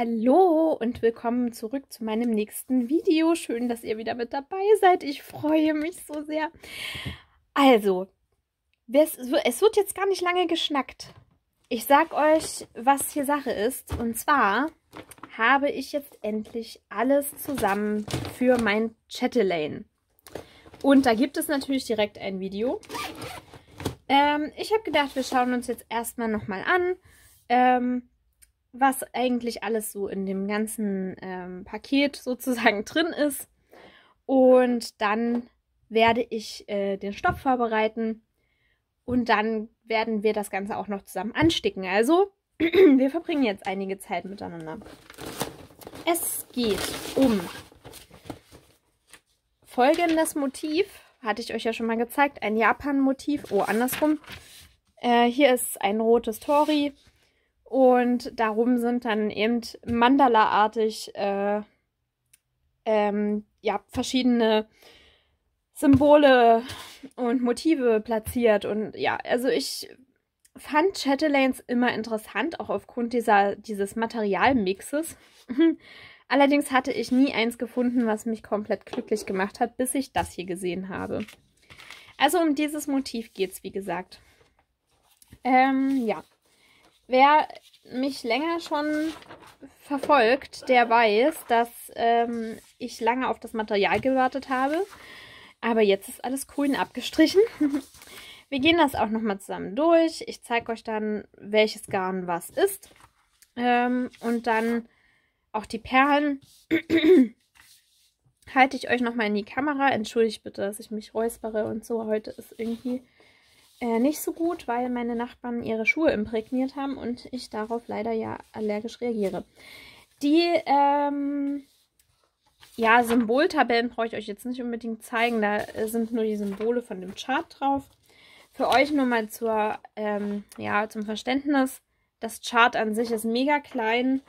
Hallo und willkommen zurück zu meinem nächsten Video. Schön, dass ihr wieder mit dabei seid. Ich freue mich so sehr. Also, es wird jetzt gar nicht lange geschnackt. Ich sag euch, was hier Sache ist. Und zwar habe ich jetzt endlich alles zusammen für mein Chatelaine. Und da gibt es natürlich direkt ein Video. Ähm, ich habe gedacht, wir schauen uns jetzt erstmal nochmal an, ähm, was eigentlich alles so in dem ganzen ähm, Paket sozusagen drin ist. Und dann werde ich äh, den Stoff vorbereiten und dann werden wir das Ganze auch noch zusammen ansticken. Also, wir verbringen jetzt einige Zeit miteinander. Es geht um folgendes Motiv. Hatte ich euch ja schon mal gezeigt. Ein Japan-Motiv. Oh, andersrum. Äh, hier ist ein rotes Tori. Und darum sind dann eben Mandala-artig äh, ähm, ja, verschiedene Symbole und Motive platziert. Und ja, also ich fand Chatelaines immer interessant, auch aufgrund dieser, dieses Materialmixes. Allerdings hatte ich nie eins gefunden, was mich komplett glücklich gemacht hat, bis ich das hier gesehen habe. Also um dieses Motiv geht es, wie gesagt. Ähm, ja, Wer mich länger schon verfolgt, der weiß, dass ähm, ich lange auf das Material gewartet habe. Aber jetzt ist alles grün abgestrichen. Wir gehen das auch nochmal zusammen durch. Ich zeige euch dann, welches Garn was ist. Ähm, und dann auch die Perlen. Halte ich euch nochmal in die Kamera. Entschuldigt bitte, dass ich mich räuspere und so. Heute ist irgendwie äh, nicht so gut, weil meine Nachbarn ihre Schuhe imprägniert haben und ich darauf leider ja allergisch reagiere. Die ähm, ja, Symboltabellen brauche ich euch jetzt nicht unbedingt zeigen. Da sind nur die Symbole von dem Chart drauf. Für euch nur mal zur, ähm, ja, zum Verständnis. Das Chart an sich ist mega klein,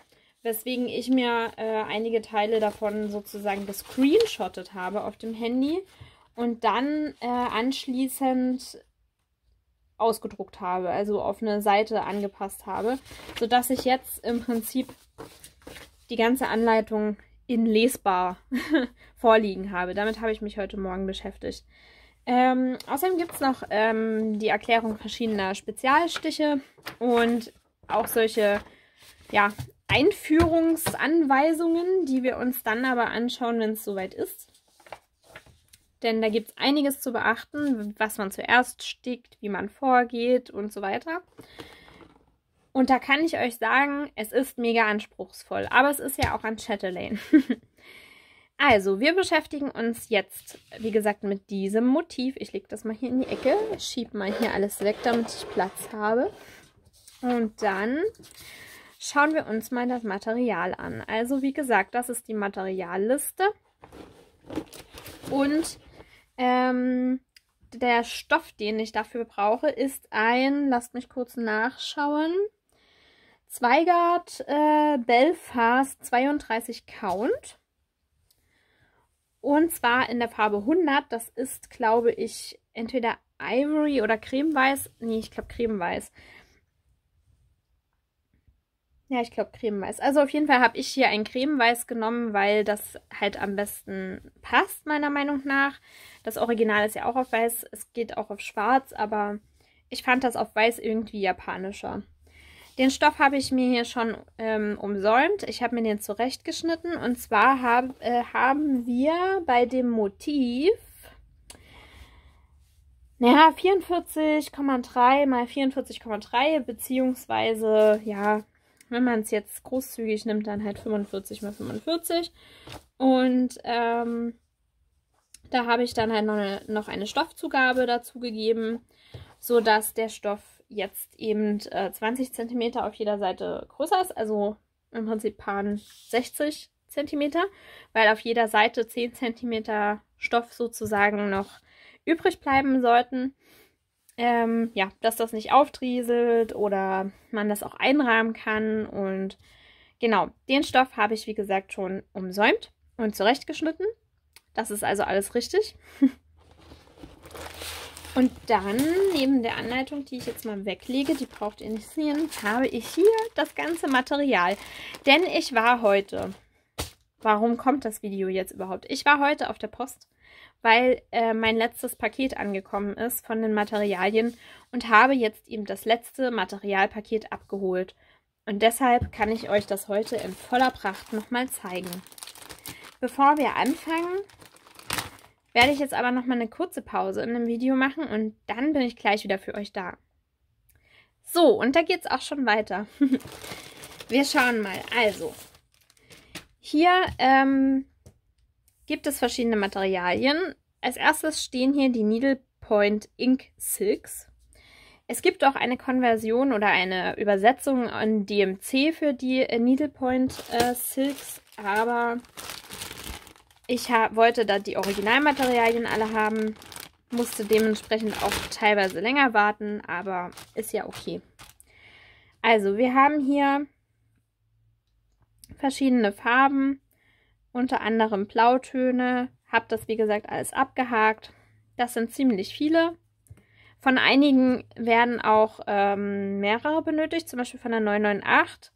weswegen ich mir äh, einige Teile davon sozusagen gescreenshottet habe auf dem Handy und dann äh, anschließend ausgedruckt habe, also auf eine Seite angepasst habe, sodass ich jetzt im Prinzip die ganze Anleitung in lesbar vorliegen habe. Damit habe ich mich heute Morgen beschäftigt. Ähm, außerdem gibt es noch ähm, die Erklärung verschiedener Spezialstiche und auch solche ja, Einführungsanweisungen, die wir uns dann aber anschauen, wenn es soweit ist. Denn da gibt es einiges zu beachten, was man zuerst stickt, wie man vorgeht und so weiter. Und da kann ich euch sagen, es ist mega anspruchsvoll. Aber es ist ja auch ein Chatelaine. also, wir beschäftigen uns jetzt, wie gesagt, mit diesem Motiv. Ich lege das mal hier in die Ecke. Schiebe mal hier alles weg, damit ich Platz habe. Und dann schauen wir uns mal das Material an. Also, wie gesagt, das ist die Materialliste. Und ähm, der Stoff, den ich dafür brauche, ist ein, lasst mich kurz nachschauen, Zweigart äh, Belfast 32 Count. Und zwar in der Farbe 100. Das ist, glaube ich, entweder Ivory oder Cremeweiß. Nee, ich glaube Cremeweiß. Ja, ich glaube Cremeweiß. Also auf jeden Fall habe ich hier ein Cremeweiß genommen, weil das halt am besten passt, meiner Meinung nach. Das Original ist ja auch auf weiß, es geht auch auf schwarz, aber ich fand das auf weiß irgendwie japanischer. Den Stoff habe ich mir hier schon ähm, umsäumt. Ich habe mir den zurechtgeschnitten. Und zwar hab, äh, haben wir bei dem Motiv naja, 44,3 mal 44,3 beziehungsweise, ja, wenn man es jetzt großzügig nimmt, dann halt 45 mal 45. Und ähm, da habe ich dann halt noch eine, noch eine Stoffzugabe dazu gegeben, sodass der Stoff jetzt eben äh, 20 cm auf jeder Seite größer ist. Also im Prinzip Pan 60 cm, weil auf jeder Seite 10 cm Stoff sozusagen noch übrig bleiben sollten ähm, ja, dass das nicht auftrieselt oder man das auch einrahmen kann. Und genau, den Stoff habe ich, wie gesagt, schon umsäumt und zurechtgeschnitten. Das ist also alles richtig. Und dann, neben der Anleitung, die ich jetzt mal weglege, die braucht ihr nicht sehen, habe ich hier das ganze Material. Denn ich war heute, warum kommt das Video jetzt überhaupt? Ich war heute auf der Post, weil äh, mein letztes Paket angekommen ist von den Materialien und habe jetzt eben das letzte Materialpaket abgeholt. Und deshalb kann ich euch das heute in voller Pracht nochmal zeigen. Bevor wir anfangen, werde ich jetzt aber nochmal eine kurze Pause in dem Video machen und dann bin ich gleich wieder für euch da. So, und da geht es auch schon weiter. wir schauen mal. Also, hier ähm, gibt es verschiedene Materialien. Als erstes stehen hier die Needle Point Ink Silks. Es gibt auch eine Konversion oder eine Übersetzung an DMC für die äh, Needlepoint äh, Silks, aber ich wollte da die Originalmaterialien alle haben, musste dementsprechend auch teilweise länger warten, aber ist ja okay. Also, wir haben hier verschiedene Farben, unter anderem Blautöne. Hab das, wie gesagt, alles abgehakt. Das sind ziemlich viele. Von einigen werden auch ähm, mehrere benötigt, zum Beispiel von der 998.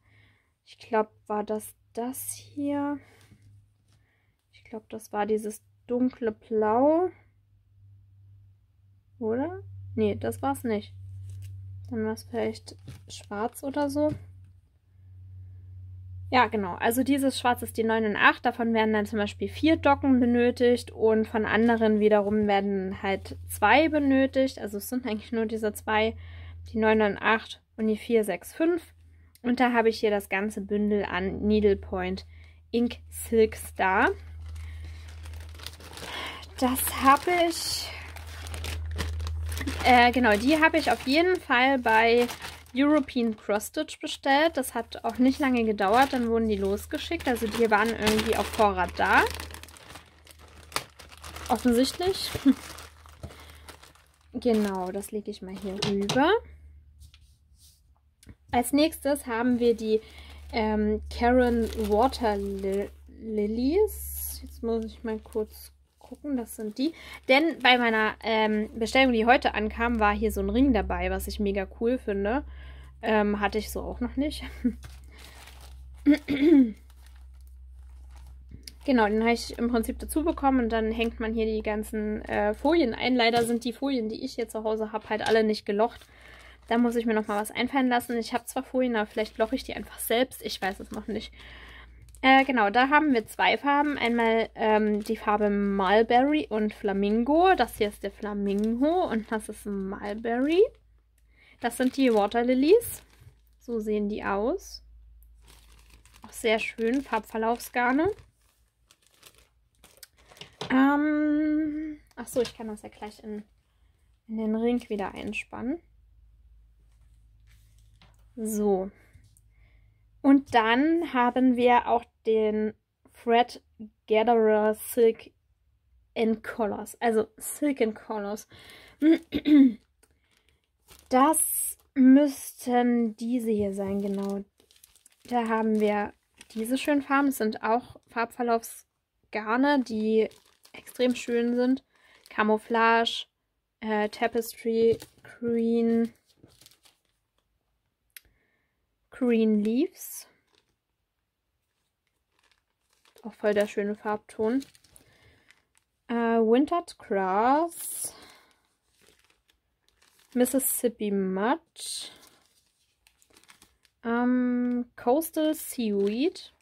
Ich glaube, war das das hier? Ich glaube, das war dieses dunkle Blau. Oder? Nee, das war es nicht. Dann war es vielleicht schwarz oder so. Ja, genau. Also dieses Schwarz ist die 9 und 8. Davon werden dann zum Beispiel vier Docken benötigt und von anderen wiederum werden halt zwei benötigt. Also es sind eigentlich nur diese zwei, die 9 und 8 und die 4, 6, 5. Und da habe ich hier das ganze Bündel an Needlepoint Ink Silk Star. Das habe ich... Äh, genau, die habe ich auf jeden Fall bei European Cross Stitch bestellt. Das hat auch nicht lange gedauert, dann wurden die losgeschickt. Also die waren irgendwie auf Vorrat da. Offensichtlich. genau, das lege ich mal hier rüber. Als nächstes haben wir die ähm, Karen Water Lilies. Jetzt muss ich mal kurz gucken, das sind die. Denn bei meiner ähm, Bestellung, die heute ankam, war hier so ein Ring dabei, was ich mega cool finde. Ähm, hatte ich so auch noch nicht. genau, den habe ich im Prinzip dazu bekommen und dann hängt man hier die ganzen äh, Folien ein. Leider sind die Folien, die ich hier zu Hause habe, halt alle nicht gelocht. Da muss ich mir noch mal was einfallen lassen. Ich habe zwar Folien, aber vielleicht loche ich die einfach selbst. Ich weiß es noch nicht. Äh, genau, da haben wir zwei Farben. Einmal ähm, die Farbe Mulberry und Flamingo. Das hier ist der Flamingo und das ist Mulberry. Das sind die Water Lilies. So sehen die aus. Auch sehr schön, Farbverlaufsgarne. Ähm, Achso, ich kann das ja gleich in, in den Ring wieder einspannen. So. Und dann haben wir auch den Fred Gatherer Silk in Colors. Also Silk in Colors. Das müssten diese hier sein, genau. Da haben wir diese schönen Farben. Es sind auch Farbverlaufsgarne, die extrem schön sind. Camouflage, äh, Tapestry, Green, Green Leaves. Auch voll der schöne Farbton. Äh, Wintered Grass. Mississippi Mud. Ähm, Coastal Seaweed.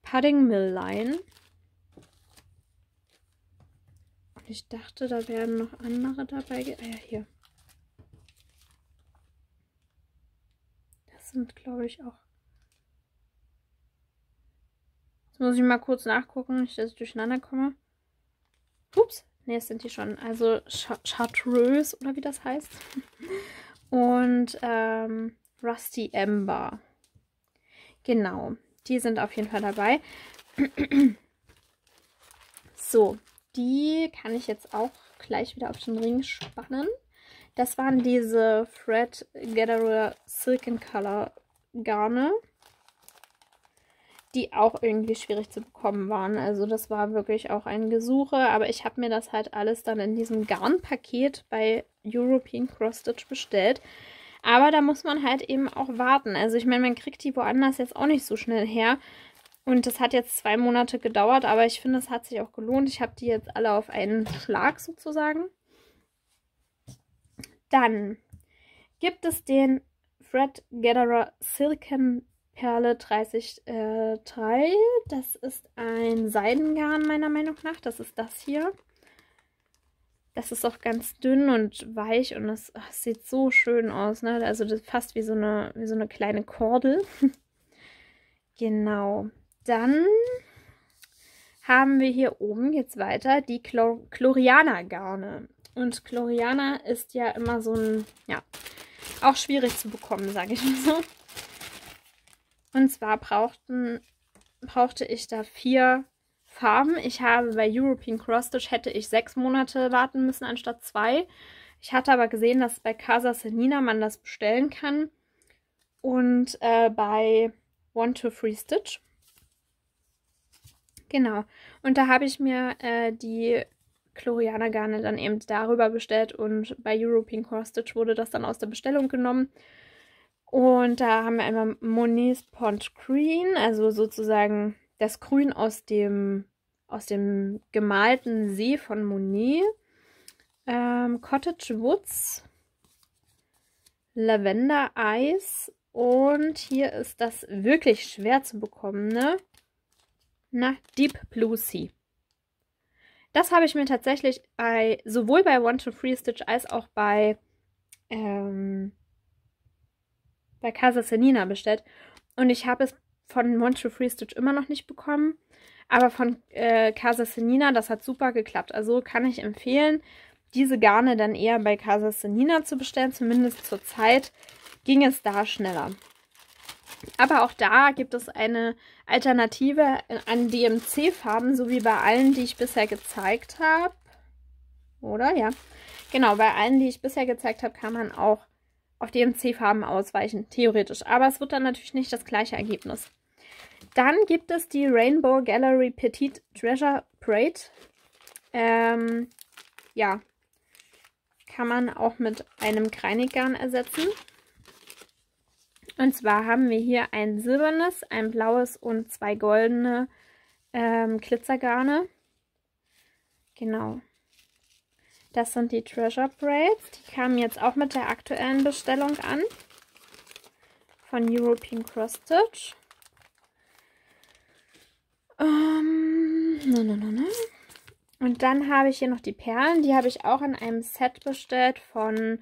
Pudding Mill Line. Und ich dachte, da wären noch andere dabei. Ah ja, hier. Sind, glaube ich, auch. Jetzt muss ich mal kurz nachgucken, nicht, dass ich durcheinander komme. Ups, ne, es sind die schon. Also Chartreuse oder wie das heißt. Und ähm, Rusty Ember. Genau, die sind auf jeden Fall dabei. so, die kann ich jetzt auch gleich wieder auf den Ring spannen. Das waren diese Fred Gatherer Silken Color Garne. die auch irgendwie schwierig zu bekommen waren. Also das war wirklich auch ein Gesuche, aber ich habe mir das halt alles dann in diesem Garnpaket bei European Cross Stitch bestellt. Aber da muss man halt eben auch warten. Also ich meine, man kriegt die woanders jetzt auch nicht so schnell her. Und das hat jetzt zwei Monate gedauert, aber ich finde, es hat sich auch gelohnt. Ich habe die jetzt alle auf einen Schlag sozusagen. Dann gibt es den Fred Gatherer Silken Perle 30 äh, Das ist ein Seidengarn meiner Meinung nach. Das ist das hier. Das ist auch ganz dünn und weich und es sieht so schön aus. Ne? Also das fast wie so eine, wie so eine kleine Kordel. genau. Dann haben wir hier oben jetzt weiter die Chlor Chloriana-Garne. Und Chloriana ist ja immer so ein, ja, auch schwierig zu bekommen, sage ich mal so. Und zwar brauchten, brauchte ich da vier Farben. Ich habe bei European Cross Stitch hätte ich sechs Monate warten müssen anstatt zwei. Ich hatte aber gesehen, dass bei Casa Senina man das bestellen kann. Und äh, bei One to Free Stitch. Genau. Und da habe ich mir äh, die Chloriana Garne dann eben darüber bestellt und bei European Cross Stitch wurde das dann aus der Bestellung genommen. Und da haben wir einmal Monet's Pond Green, also sozusagen das Grün aus dem, aus dem gemalten See von Monet. Ähm, Cottage Woods, Lavender Eis und hier ist das wirklich schwer zu bekommen, ne? Na, Deep Blue Sea. Das habe ich mir tatsächlich bei, sowohl bei One to Free Stitch als auch bei ähm, bei Casa Senina bestellt. Und ich habe es von Montreal Free Stitch immer noch nicht bekommen. Aber von äh, Casa Senina, das hat super geklappt. Also kann ich empfehlen, diese Garne dann eher bei Casa Senina zu bestellen. Zumindest zur Zeit ging es da schneller. Aber auch da gibt es eine Alternative an DMC-Farben, so wie bei allen, die ich bisher gezeigt habe. Oder? Ja. Genau, bei allen, die ich bisher gezeigt habe, kann man auch auf DMC-Farben ausweichen, theoretisch. Aber es wird dann natürlich nicht das gleiche Ergebnis. Dann gibt es die Rainbow Gallery Petite Treasure Braid. Ähm, ja, kann man auch mit einem Kreiniggarn ersetzen. Und zwar haben wir hier ein silbernes, ein blaues und zwei goldene ähm, Glitzergarne. Genau. Das sind die Treasure Braids. Die kamen jetzt auch mit der aktuellen Bestellung an. Von European Cross Stitch. Ähm, no, no, no, no. Und dann habe ich hier noch die Perlen. Die habe ich auch in einem Set bestellt von,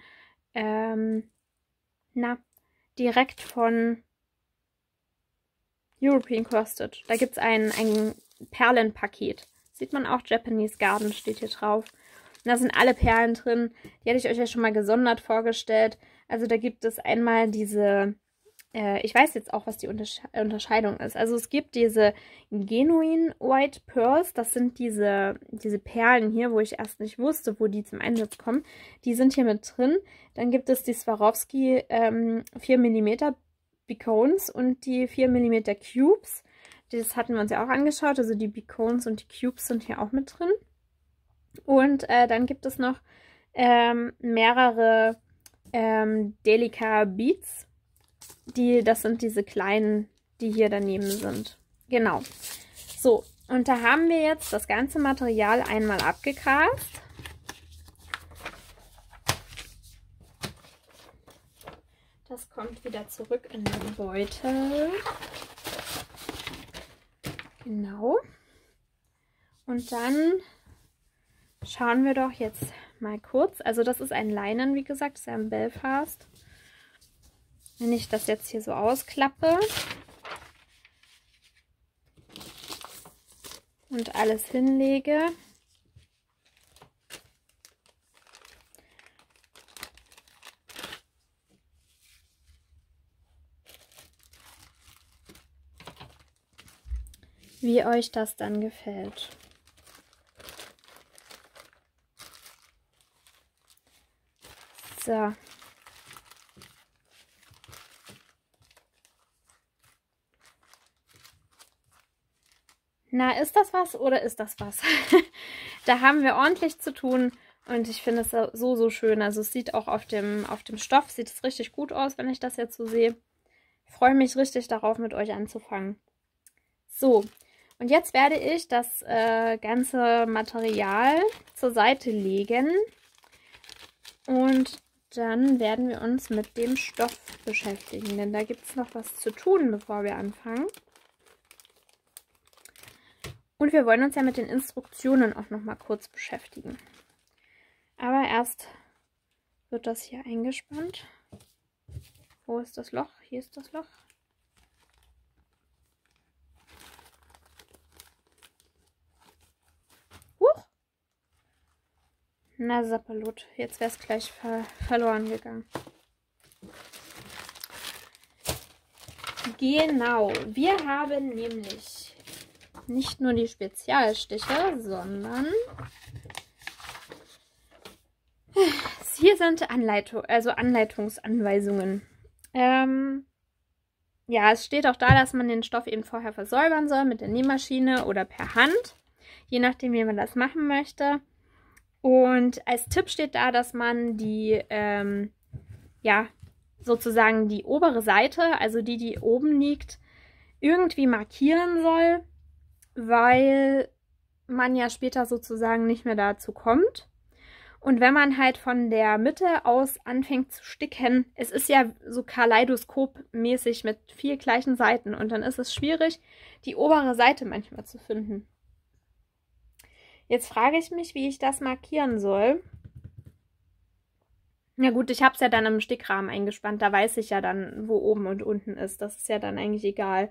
ähm, na, direkt von European Stitch. Da gibt es ein, ein Perlenpaket. Sieht man auch, Japanese Garden steht hier drauf. Und da sind alle Perlen drin. Die hatte ich euch ja schon mal gesondert vorgestellt. Also da gibt es einmal diese, äh, ich weiß jetzt auch, was die Untersche Unterscheidung ist. Also es gibt diese Genuine White Pearls. Das sind diese, diese Perlen hier, wo ich erst nicht wusste, wo die zum Einsatz kommen. Die sind hier mit drin. Dann gibt es die Swarovski ähm, 4 mm Becones und die 4 mm Cubes. Das hatten wir uns ja auch angeschaut. Also die Becones und die Cubes sind hier auch mit drin. Und äh, dann gibt es noch ähm, mehrere ähm, Delica Beats. Die, das sind diese kleinen, die hier daneben sind. Genau. So, und da haben wir jetzt das ganze Material einmal abgegrast. Das kommt wieder zurück in den Beutel. Genau. Und dann Schauen wir doch jetzt mal kurz. Also das ist ein Leinen, wie gesagt, das ist ja ein Belfast. Wenn ich das jetzt hier so ausklappe und alles hinlege, wie euch das dann gefällt. So. Na, ist das was oder ist das was? da haben wir ordentlich zu tun und ich finde es so, so schön. Also es sieht auch auf dem, auf dem Stoff, sieht es richtig gut aus, wenn ich das jetzt so sehe. Ich freue mich richtig darauf, mit euch anzufangen. So, und jetzt werde ich das äh, ganze Material zur Seite legen. Und dann werden wir uns mit dem Stoff beschäftigen, denn da gibt es noch was zu tun, bevor wir anfangen. Und wir wollen uns ja mit den Instruktionen auch noch mal kurz beschäftigen. Aber erst wird das hier eingespannt. Wo ist das Loch? Hier ist das Loch. Huch! Na, Sapperlot. Jetzt wäre es gleich ver verloren gegangen. Genau. Wir haben nämlich nicht nur die Spezialstiche, sondern hier sind Anleitung, also Anleitungsanweisungen. Ähm, ja, es steht auch da, dass man den Stoff eben vorher versäubern soll mit der Nähmaschine oder per Hand, je nachdem, wie man das machen möchte. Und als Tipp steht da, dass man die, ähm, ja, sozusagen die obere Seite, also die, die oben liegt, irgendwie markieren soll weil man ja später sozusagen nicht mehr dazu kommt. Und wenn man halt von der Mitte aus anfängt zu sticken, es ist ja so Kaleidoskop-mäßig mit vier gleichen Seiten und dann ist es schwierig, die obere Seite manchmal zu finden. Jetzt frage ich mich, wie ich das markieren soll. Ja gut, ich habe es ja dann im Stickrahmen eingespannt. Da weiß ich ja dann, wo oben und unten ist. Das ist ja dann eigentlich egal.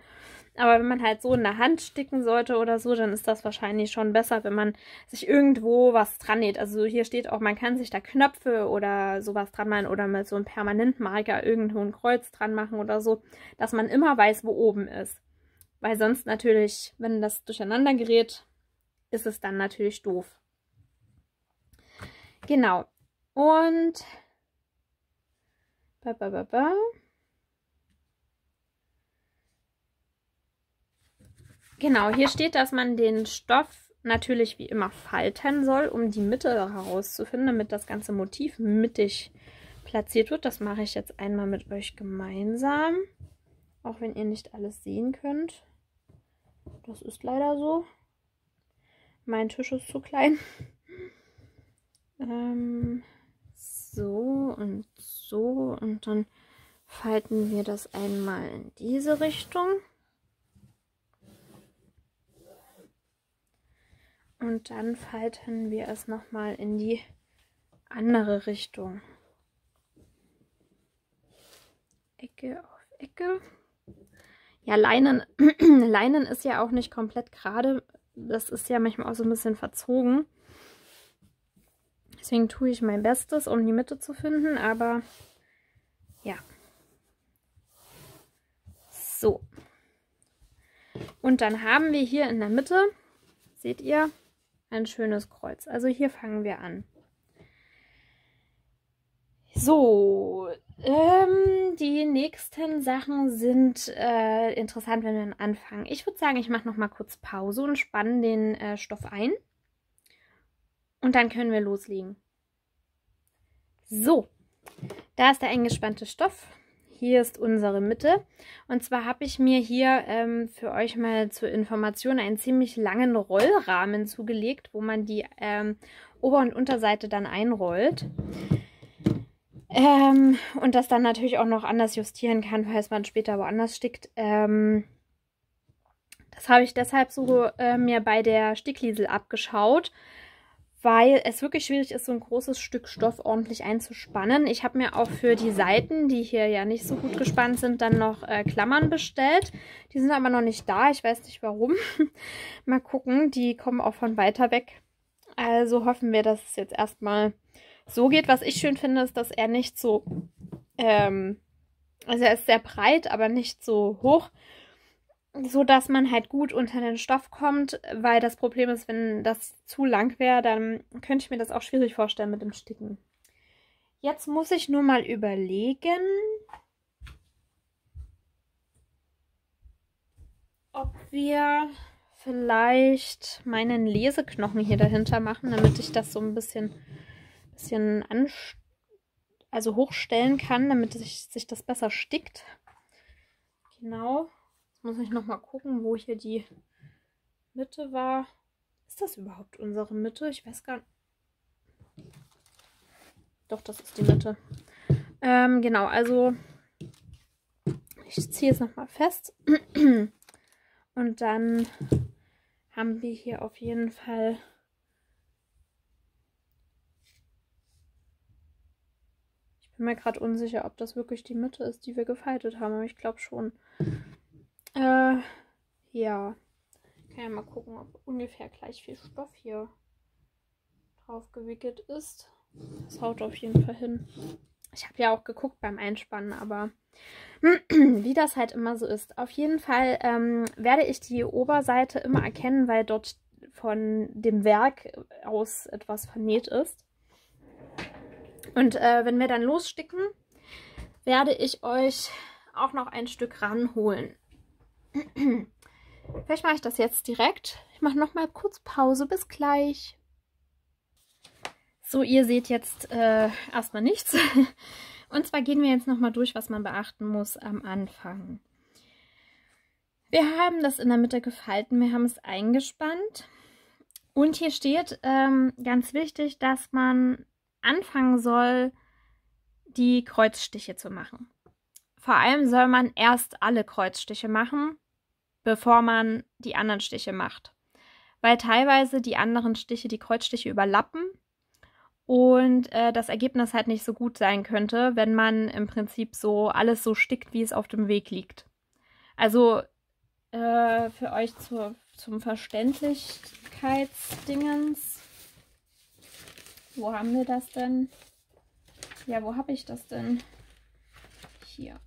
Aber wenn man halt so in der Hand sticken sollte oder so, dann ist das wahrscheinlich schon besser, wenn man sich irgendwo was dran näht. Also hier steht auch, man kann sich da Knöpfe oder sowas dran machen oder mit so einem Permanentmarker irgendwo ein Kreuz dran machen oder so, dass man immer weiß, wo oben ist. Weil sonst natürlich, wenn das durcheinander gerät, ist es dann natürlich doof. Genau. Und ba, ba, ba, ba. Genau, hier steht, dass man den Stoff natürlich wie immer falten soll, um die Mitte herauszufinden, damit das ganze Motiv mittig platziert wird. Das mache ich jetzt einmal mit euch gemeinsam, auch wenn ihr nicht alles sehen könnt. Das ist leider so. Mein Tisch ist zu klein. ähm, so und so und dann falten wir das einmal in diese Richtung. Und dann falten wir es nochmal in die andere Richtung. Ecke auf Ecke. Ja, Leinen, Leinen ist ja auch nicht komplett gerade. Das ist ja manchmal auch so ein bisschen verzogen. Deswegen tue ich mein Bestes, um die Mitte zu finden, aber ja. So. Und dann haben wir hier in der Mitte, seht ihr, ein schönes Kreuz. Also hier fangen wir an. So, ähm, die nächsten Sachen sind äh, interessant, wenn wir dann anfangen. Ich würde sagen, ich mache noch mal kurz Pause und spanne den äh, Stoff ein. Und dann können wir loslegen. So, da ist der eingespannte Stoff. Hier ist unsere Mitte. Und zwar habe ich mir hier ähm, für euch mal zur Information einen ziemlich langen Rollrahmen zugelegt, wo man die ähm, Ober- und Unterseite dann einrollt. Ähm, und das dann natürlich auch noch anders justieren kann, falls man später woanders stickt. Ähm, das habe ich deshalb so äh, mir bei der Stickliesel abgeschaut weil es wirklich schwierig ist, so ein großes Stück Stoff ordentlich einzuspannen. Ich habe mir auch für die Seiten, die hier ja nicht so gut gespannt sind, dann noch äh, Klammern bestellt. Die sind aber noch nicht da, ich weiß nicht warum. Mal gucken, die kommen auch von weiter weg. Also hoffen wir, dass es jetzt erstmal so geht. Was ich schön finde, ist, dass er nicht so, ähm, also er ist sehr breit, aber nicht so hoch so dass man halt gut unter den Stoff kommt, weil das Problem ist, wenn das zu lang wäre, dann könnte ich mir das auch schwierig vorstellen mit dem Sticken. Jetzt muss ich nur mal überlegen, ob wir vielleicht meinen Leseknochen hier dahinter machen, damit ich das so ein bisschen, bisschen also hochstellen kann, damit sich, sich das besser stickt. Genau. Muss ich nochmal gucken, wo hier die Mitte war. Ist das überhaupt unsere Mitte? Ich weiß gar nicht. Doch, das ist die Mitte. Ähm, genau, also ich ziehe es nochmal fest. Und dann haben wir hier auf jeden Fall Ich bin mir gerade unsicher, ob das wirklich die Mitte ist, die wir gefaltet haben, aber ich glaube schon. Äh, ja. Kann ja mal gucken, ob ungefähr gleich viel Stoff hier drauf gewickelt ist. Das haut auf jeden Fall hin. Ich habe ja auch geguckt beim Einspannen, aber wie das halt immer so ist. Auf jeden Fall ähm, werde ich die Oberseite immer erkennen, weil dort von dem Werk aus etwas vernäht ist. Und äh, wenn wir dann lossticken, werde ich euch auch noch ein Stück ranholen. Vielleicht mache ich das jetzt direkt. Ich mache noch mal kurz Pause. Bis gleich. So, ihr seht jetzt äh, erstmal nichts. Und zwar gehen wir jetzt nochmal durch, was man beachten muss am Anfang. Wir haben das in der Mitte gefalten, wir haben es eingespannt. Und hier steht ähm, ganz wichtig, dass man anfangen soll, die Kreuzstiche zu machen. Vor allem soll man erst alle Kreuzstiche machen, bevor man die anderen Stiche macht. Weil teilweise die anderen Stiche die Kreuzstiche überlappen und äh, das Ergebnis halt nicht so gut sein könnte, wenn man im Prinzip so alles so stickt, wie es auf dem Weg liegt. Also äh, für euch zur, zum Verständlichkeitsdingens. Wo haben wir das denn? Ja, wo habe ich das denn? Hier.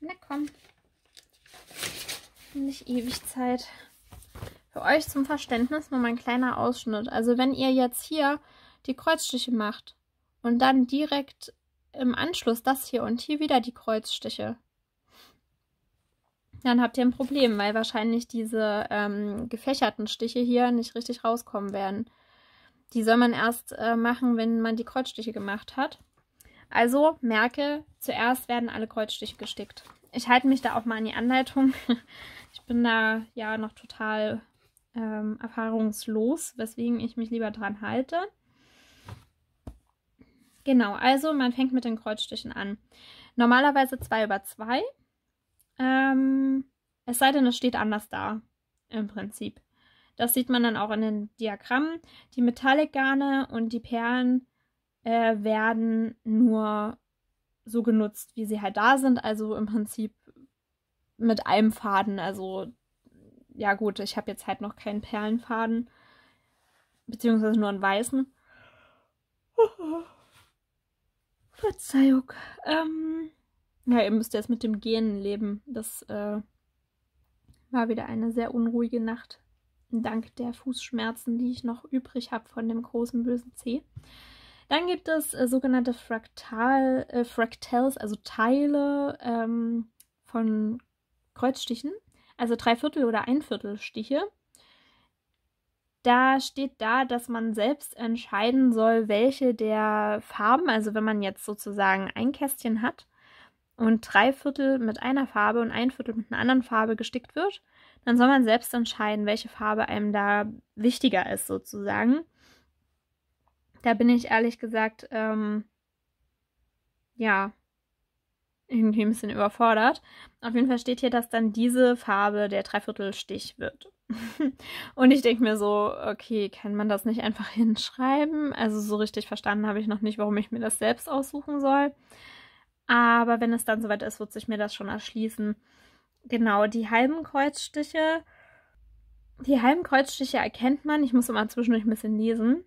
Na komm. Nicht ewig Zeit. Für euch zum Verständnis nur mal ein kleiner Ausschnitt. Also wenn ihr jetzt hier die Kreuzstiche macht und dann direkt im Anschluss das hier und hier wieder die Kreuzstiche, dann habt ihr ein Problem, weil wahrscheinlich diese ähm, gefächerten Stiche hier nicht richtig rauskommen werden. Die soll man erst äh, machen, wenn man die Kreuzstiche gemacht hat. Also merke, zuerst werden alle Kreuzstiche gestickt. Ich halte mich da auch mal an die Anleitung. Ich bin da ja noch total ähm, erfahrungslos, weswegen ich mich lieber dran halte. Genau, also man fängt mit den Kreuzstichen an. Normalerweise 2 über 2. Ähm, es sei denn, es steht anders da, im Prinzip. Das sieht man dann auch in den Diagrammen. Die Metallic-Garne und die Perlen äh, werden nur so genutzt, wie sie halt da sind. Also im Prinzip mit einem Faden. Also ja gut, ich habe jetzt halt noch keinen Perlenfaden. Beziehungsweise nur einen weißen. Verzeihung. Ähm, ja, ihr müsst jetzt mit dem Gehen leben. Das äh, war wieder eine sehr unruhige Nacht. Dank der Fußschmerzen, die ich noch übrig habe von dem großen bösen C. Dann gibt es äh, sogenannte Fraktal, äh, Fractals, also Teile ähm, von Kreuzstichen also Dreiviertel oder Einviertel Stiche. Da steht da, dass man selbst entscheiden soll, welche der Farben, also wenn man jetzt sozusagen ein Kästchen hat und drei Viertel mit einer Farbe und ein Viertel mit einer anderen Farbe gestickt wird, dann soll man selbst entscheiden, welche Farbe einem da wichtiger ist sozusagen. Da bin ich ehrlich gesagt, ähm, ja, irgendwie ein bisschen überfordert. Auf jeden Fall steht hier, dass dann diese Farbe der Dreiviertelstich wird. und ich denke mir so, okay, kann man das nicht einfach hinschreiben? Also so richtig verstanden habe ich noch nicht, warum ich mir das selbst aussuchen soll. Aber wenn es dann soweit ist, wird sich mir das schon erschließen. Genau, die halben Kreuzstiche. Die halben Kreuzstiche erkennt man, ich muss immer zwischendurch ein bisschen lesen,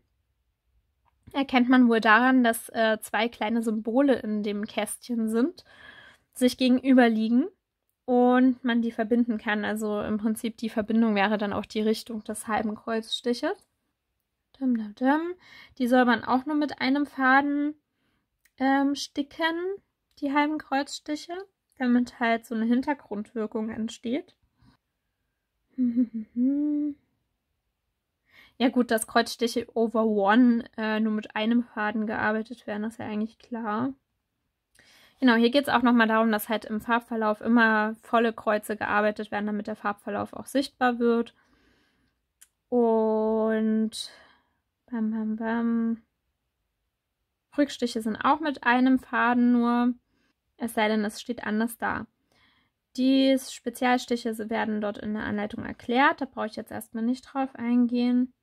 erkennt man wohl daran, dass äh, zwei kleine Symbole in dem Kästchen sind sich gegenüber liegen und man die verbinden kann. Also im Prinzip die Verbindung wäre dann auch die Richtung des halben Kreuzstiches. Dum, dum, dum. Die soll man auch nur mit einem Faden ähm, sticken, die halben Kreuzstiche, damit halt so eine Hintergrundwirkung entsteht. Ja gut, dass Kreuzstiche over one äh, nur mit einem Faden gearbeitet werden, das ist ja eigentlich klar. Genau, hier geht es auch nochmal darum, dass halt im Farbverlauf immer volle Kreuze gearbeitet werden, damit der Farbverlauf auch sichtbar wird. Und bam, bam, bam. Rückstiche sind auch mit einem Faden nur, es sei denn, es steht anders da. Die Spezialstiche werden dort in der Anleitung erklärt, da brauche ich jetzt erstmal nicht drauf eingehen.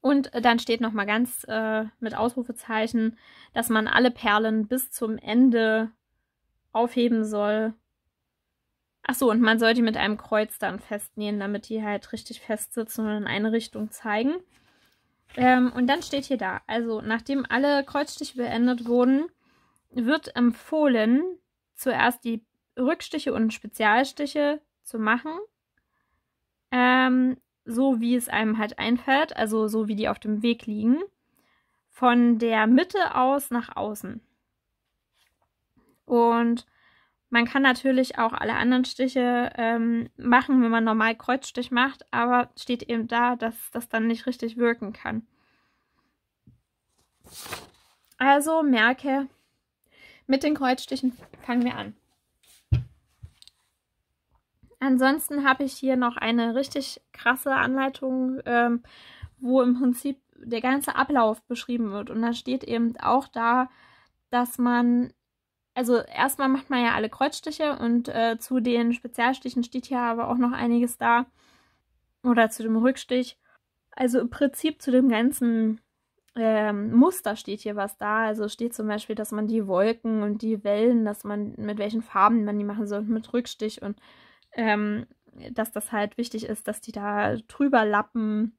Und dann steht nochmal ganz äh, mit Ausrufezeichen, dass man alle Perlen bis zum Ende aufheben soll. Achso, und man soll die mit einem Kreuz dann festnähen, damit die halt richtig fest sitzen und in eine Richtung zeigen. Ähm, und dann steht hier da, also nachdem alle Kreuzstiche beendet wurden, wird empfohlen, zuerst die Rückstiche und Spezialstiche zu machen. Ähm, so wie es einem halt einfällt, also so wie die auf dem Weg liegen, von der Mitte aus nach außen. Und man kann natürlich auch alle anderen Stiche ähm, machen, wenn man normal Kreuzstich macht, aber steht eben da, dass das dann nicht richtig wirken kann. Also merke, mit den Kreuzstichen fangen wir an. Ansonsten habe ich hier noch eine richtig krasse Anleitung, ähm, wo im Prinzip der ganze Ablauf beschrieben wird. Und da steht eben auch da, dass man, also erstmal macht man ja alle Kreuzstiche und äh, zu den Spezialstichen steht hier aber auch noch einiges da. Oder zu dem Rückstich. Also im Prinzip zu dem ganzen ähm, Muster steht hier was da. Also steht zum Beispiel, dass man die Wolken und die Wellen, dass man mit welchen Farben man die machen soll, mit Rückstich und ähm, dass das halt wichtig ist, dass die da drüber lappen.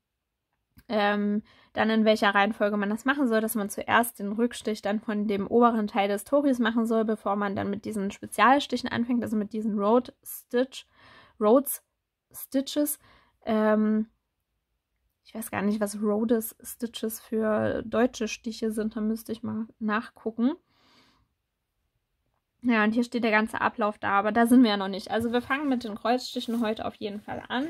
Ähm, dann in welcher Reihenfolge man das machen soll, dass man zuerst den Rückstich dann von dem oberen Teil des Toris machen soll, bevor man dann mit diesen Spezialstichen anfängt, also mit diesen Road Stitch, Roads Stitches. Ähm, ich weiß gar nicht, was Rhodes Stitches für deutsche Stiche sind, da müsste ich mal nachgucken. Ja, und hier steht der ganze Ablauf da, aber da sind wir ja noch nicht. Also wir fangen mit den Kreuzstichen heute auf jeden Fall an.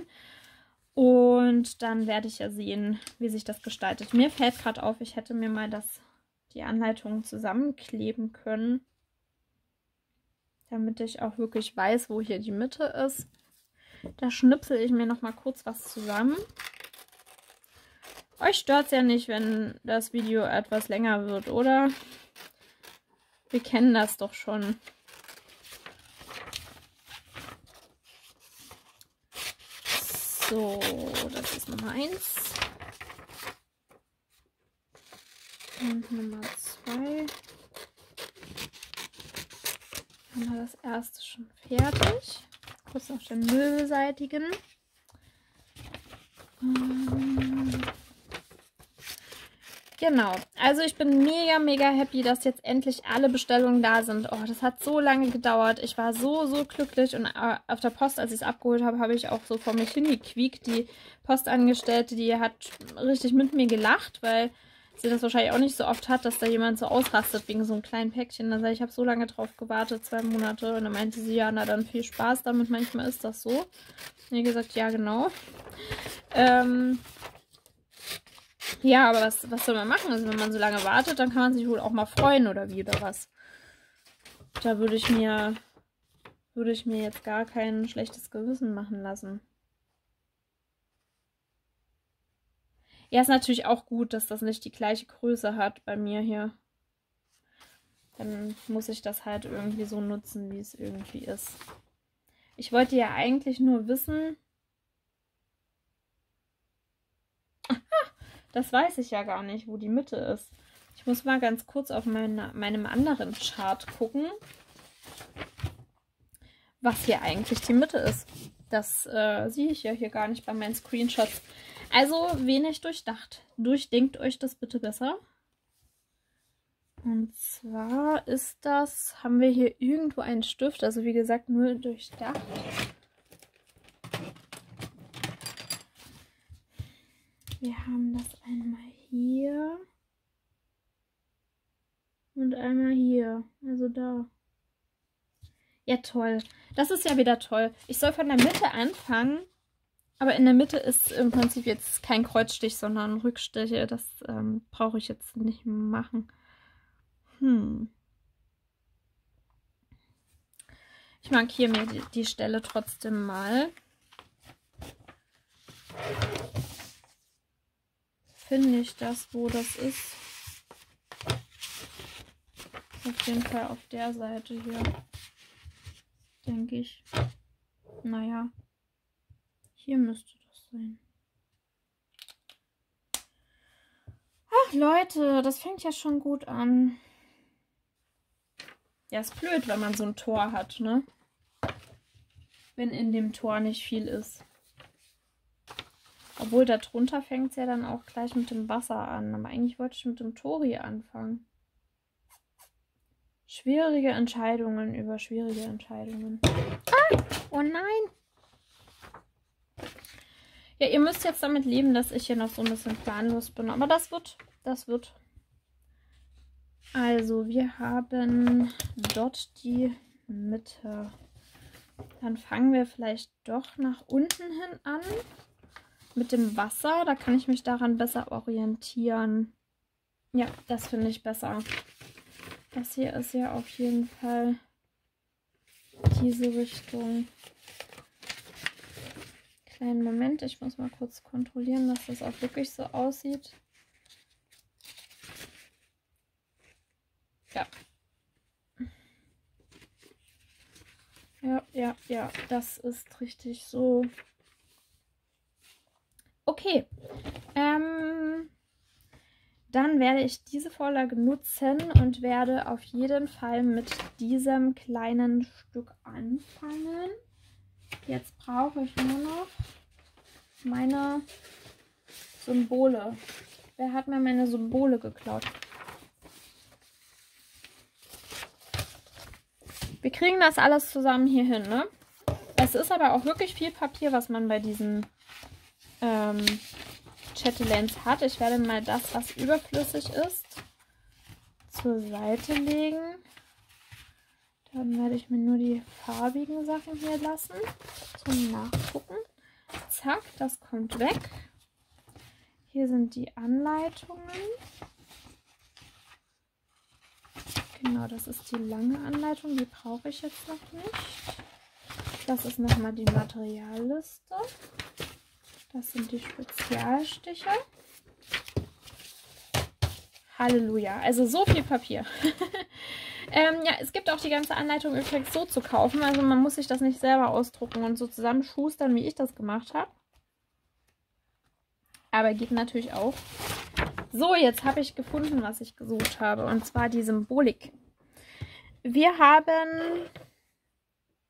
Und dann werde ich ja sehen, wie sich das gestaltet. Mir fällt gerade auf, ich hätte mir mal das, die Anleitung zusammenkleben können. Damit ich auch wirklich weiß, wo hier die Mitte ist. Da schnipsel ich mir noch mal kurz was zusammen. Euch stört es ja nicht, wenn das Video etwas länger wird, oder? Wir kennen das doch schon. So, das ist Nummer 1. Und Nummer 2. Haben wir das erste schon fertig. Kurz noch den Müll beseitigen. Ähm Genau. Also ich bin mega, mega happy, dass jetzt endlich alle Bestellungen da sind. Oh, das hat so lange gedauert. Ich war so, so glücklich. Und äh, auf der Post, als ich es abgeholt habe, habe ich auch so vor mich hingequiekt. Die Postangestellte, die hat richtig mit mir gelacht, weil sie das wahrscheinlich auch nicht so oft hat, dass da jemand so ausrastet wegen so einem kleinen Päckchen. Sage ich, ich habe so lange drauf gewartet, zwei Monate. Und dann meinte sie, ja, na dann viel Spaß damit. Manchmal ist das so. Und ich gesagt, ja, genau. Ähm, ja, aber was, was soll man machen? Also wenn man so lange wartet, dann kann man sich wohl auch mal freuen oder wie oder was. Da würde ich mir würde ich mir jetzt gar kein schlechtes Gewissen machen lassen. Ja, ist natürlich auch gut, dass das nicht die gleiche Größe hat bei mir hier. Dann muss ich das halt irgendwie so nutzen, wie es irgendwie ist. Ich wollte ja eigentlich nur wissen, Das weiß ich ja gar nicht, wo die Mitte ist. Ich muss mal ganz kurz auf meine, meinem anderen Chart gucken, was hier eigentlich die Mitte ist. Das äh, sehe ich ja hier gar nicht bei meinen Screenshots. Also wenig durchdacht. Durchdenkt euch das bitte besser. Und zwar ist das, haben wir hier irgendwo einen Stift, also wie gesagt nur durchdacht. Wir haben das einmal hier. Und einmal hier. Also da. Ja, toll. Das ist ja wieder toll. Ich soll von der Mitte anfangen. Aber in der Mitte ist im Prinzip jetzt kein Kreuzstich, sondern Rückstiche. Das ähm, brauche ich jetzt nicht machen. Hm. Ich markiere mir die, die Stelle trotzdem mal. Finde ich das, wo das ist? Auf jeden Fall auf der Seite hier. Denke ich. Naja. Hier müsste das sein. Ach Leute, das fängt ja schon gut an. Ja, ist blöd, wenn man so ein Tor hat, ne? Wenn in dem Tor nicht viel ist. Obwohl, darunter fängt es ja dann auch gleich mit dem Wasser an. Aber eigentlich wollte ich mit dem Tori anfangen. Schwierige Entscheidungen über schwierige Entscheidungen. Ah! Oh nein! Ja, ihr müsst jetzt damit leben, dass ich hier noch so ein bisschen planlos bin. Aber das wird, das wird also, wir haben dort die Mitte. Dann fangen wir vielleicht doch nach unten hin an mit dem Wasser. Da kann ich mich daran besser orientieren. Ja, das finde ich besser. Das hier ist ja auf jeden Fall diese Richtung. Kleinen Moment, ich muss mal kurz kontrollieren, dass das auch wirklich so aussieht. Ja. Ja, ja, ja, das ist richtig so. Okay. Ähm, dann werde ich diese Vorlage nutzen und werde auf jeden Fall mit diesem kleinen Stück anfangen. Jetzt brauche ich nur noch meine Symbole. Wer hat mir meine Symbole geklaut? Wir kriegen das alles zusammen hier hin, ne? Es ist aber auch wirklich viel Papier, was man bei diesen ähm, Chatelaines hat. Ich werde mal das, was überflüssig ist, zur Seite legen. Dann werde ich mir nur die farbigen Sachen hier lassen zum Nachgucken. Zack, das kommt weg. Hier sind die Anleitungen. Genau, das ist die lange Anleitung. Die brauche ich jetzt noch nicht. Das ist nochmal die Materialliste. Das sind die Spezialstiche. Halleluja. Also so viel Papier. ähm, ja, es gibt auch die ganze Anleitung übrigens so zu kaufen. Also man muss sich das nicht selber ausdrucken und so zusammenschustern, wie ich das gemacht habe. Aber geht natürlich auch. So, jetzt habe ich gefunden, was ich gesucht habe. Und zwar die Symbolik. Wir haben...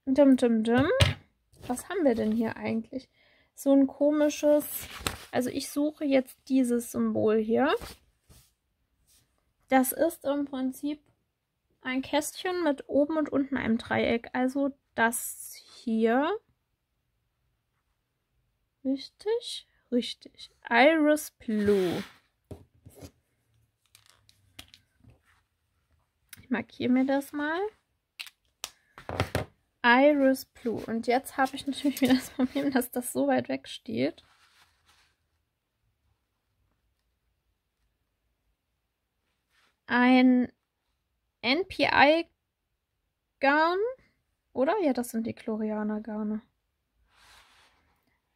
Dum, dum, dum. Was haben wir denn hier eigentlich? So ein komisches... Also ich suche jetzt dieses Symbol hier. Das ist im Prinzip ein Kästchen mit oben und unten einem Dreieck. Also das hier. Richtig? Richtig. Iris Blue. markiere mir das mal. Iris Blue. Und jetzt habe ich natürlich wieder das Problem, dass das so weit weg steht. Ein NPI Garn, oder? Ja, das sind die Chlorianer Garne.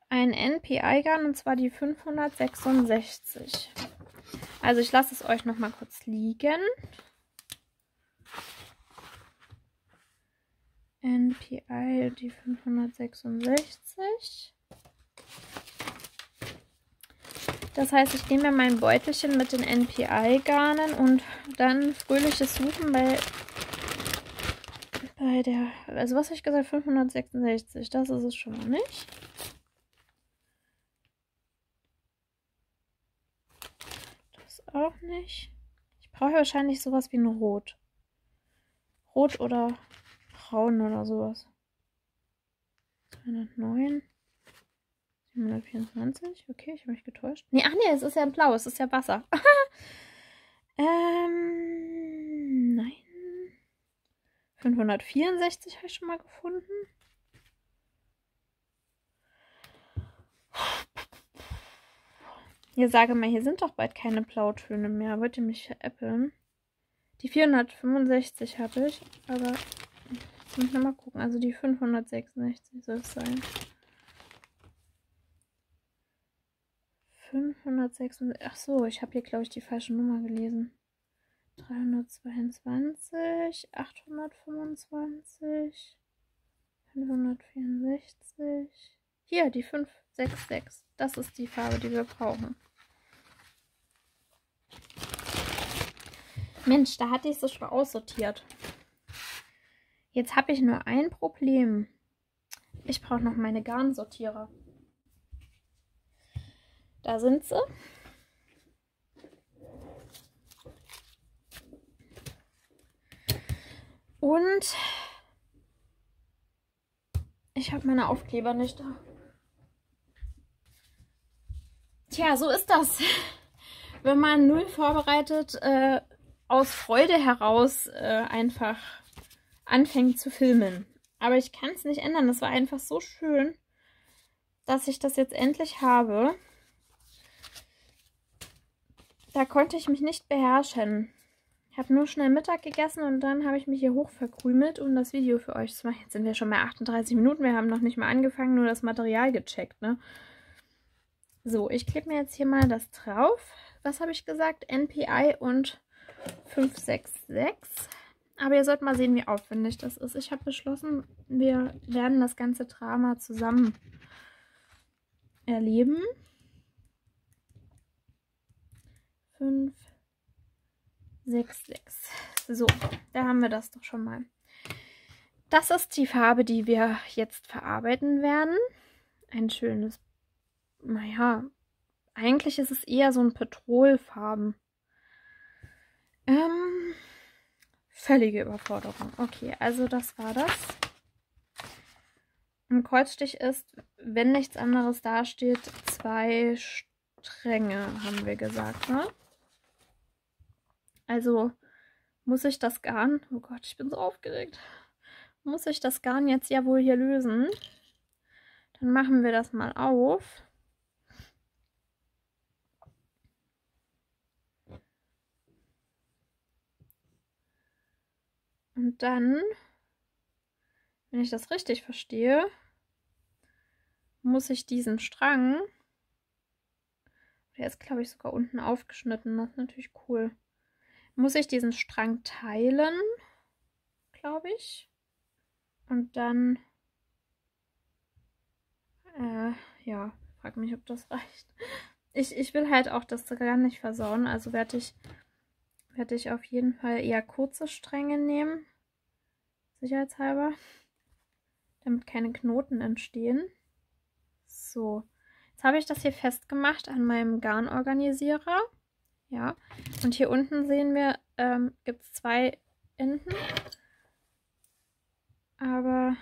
Ein NPI Garn und zwar die 566. Also ich lasse es euch noch mal kurz liegen. NPI die 566. Das heißt, ich nehme mir mein Beutelchen mit den NPI-Garnen und dann fröhliches Suchen bei, bei der, also was habe ich gesagt, 566, das ist es schon mal nicht. Das auch nicht. Ich brauche wahrscheinlich sowas wie ein Rot. Rot oder Frauen oder sowas. 209. 724. Okay, ich habe mich getäuscht. Nee, ach nee, es ist ja blau, es ist ja Wasser. ähm, nein. 564 habe ich schon mal gefunden. Hier sage mal, hier sind doch bald keine Blautöne mehr. Wollt ihr mich veräppeln? Die 465 habe ich, aber jetzt muss ich nochmal gucken. Also die 566 soll es sein. 566. Ach so, ich habe hier, glaube ich, die falsche Nummer gelesen. 322, 825, 564. Hier, die 566. Das ist die Farbe, die wir brauchen. Mensch, da hatte ich es schon aussortiert. Jetzt habe ich nur ein Problem. Ich brauche noch meine Garnsortierer. Da sind sie. Und ich habe meine Aufkleber nicht da. Tja, so ist das. Wenn man null vorbereitet, äh, aus Freude heraus äh, einfach anfängt zu filmen. Aber ich kann es nicht ändern. Das war einfach so schön, dass ich das jetzt endlich habe. Da konnte ich mich nicht beherrschen. Ich habe nur schnell Mittag gegessen und dann habe ich mich hier hoch verkrümelt, um das Video für euch zu machen. Jetzt sind wir schon bei 38 Minuten. Wir haben noch nicht mal angefangen, nur das Material gecheckt. Ne? So, ich klebe mir jetzt hier mal das drauf. Was habe ich gesagt? NPI und 566. Aber ihr sollt mal sehen, wie aufwendig das ist. Ich habe beschlossen, wir werden das ganze Drama zusammen erleben. 5, 6, 6. So, da haben wir das doch schon mal. Das ist die Farbe, die wir jetzt verarbeiten werden. Ein schönes, naja, eigentlich ist es eher so ein Petrolfarben. Ähm, völlige Überforderung. Okay, also das war das. Ein Kreuzstich ist, wenn nichts anderes dasteht, zwei Stränge, haben wir gesagt, ne? Also muss ich das Garn, oh Gott, ich bin so aufgeregt, muss ich das Garn jetzt ja wohl hier lösen. Dann machen wir das mal auf. Und dann, wenn ich das richtig verstehe, muss ich diesen Strang, der ist glaube ich sogar unten aufgeschnitten, das ist natürlich cool, muss ich diesen Strang teilen, glaube ich. Und dann, äh, ja, frag mich, ob das reicht. Ich, ich will halt auch das gar nicht versauen, also werde ich werde ich auf jeden Fall eher kurze Stränge nehmen. Sicherheitshalber. Damit keine Knoten entstehen. So. Jetzt habe ich das hier festgemacht an meinem Garnorganisierer. Ja. Und hier unten sehen wir, ähm, gibt es zwei Enden. Aber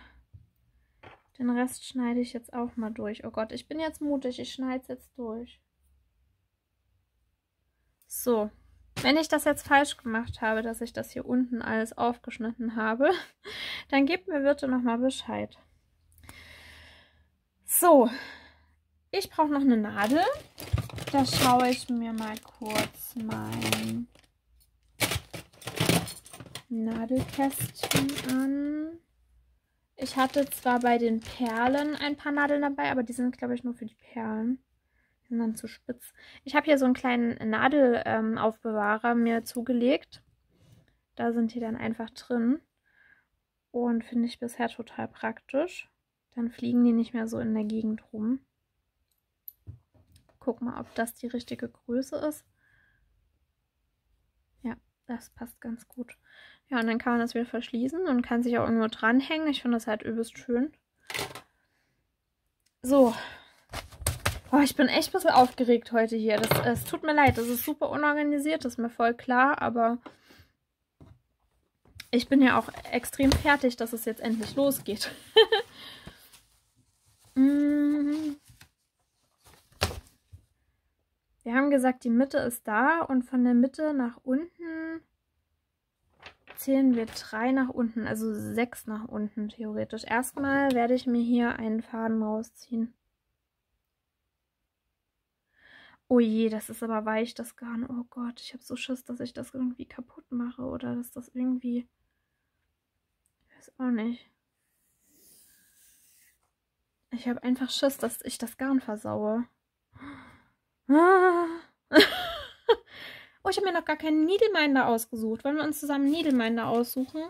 den Rest schneide ich jetzt auch mal durch. Oh Gott, ich bin jetzt mutig. Ich schneide es jetzt durch. So. Wenn ich das jetzt falsch gemacht habe, dass ich das hier unten alles aufgeschnitten habe, dann gebt mir bitte nochmal Bescheid. So, ich brauche noch eine Nadel. Da schaue ich mir mal kurz mein Nadelkästchen an. Ich hatte zwar bei den Perlen ein paar Nadeln dabei, aber die sind, glaube ich, nur für die Perlen sind dann zu spitz. Ich habe hier so einen kleinen Nadelaufbewahrer ähm, mir zugelegt. Da sind die dann einfach drin. Und finde ich bisher total praktisch. Dann fliegen die nicht mehr so in der Gegend rum. Guck mal, ob das die richtige Größe ist. Ja, das passt ganz gut. Ja, und dann kann man das wieder verschließen und kann sich auch irgendwo dranhängen. Ich finde das halt übelst schön. So, Oh, ich bin echt ein bisschen aufgeregt heute hier. Das, es tut mir leid, das ist super unorganisiert, das ist mir voll klar, aber ich bin ja auch extrem fertig, dass es jetzt endlich losgeht. Mm. Wir haben gesagt, die Mitte ist da und von der Mitte nach unten zählen wir drei nach unten, also sechs nach unten theoretisch. Erstmal werde ich mir hier einen Faden rausziehen. Oh je, das ist aber weich, das Garn. Oh Gott, ich habe so Schiss, dass ich das irgendwie kaputt mache oder dass das irgendwie... Ich weiß auch nicht. Ich habe einfach Schiss, dass ich das Garn versaue. Ah. oh, ich habe mir noch gar keinen Niedelminder ausgesucht. Wollen wir uns zusammen Niedelminder aussuchen?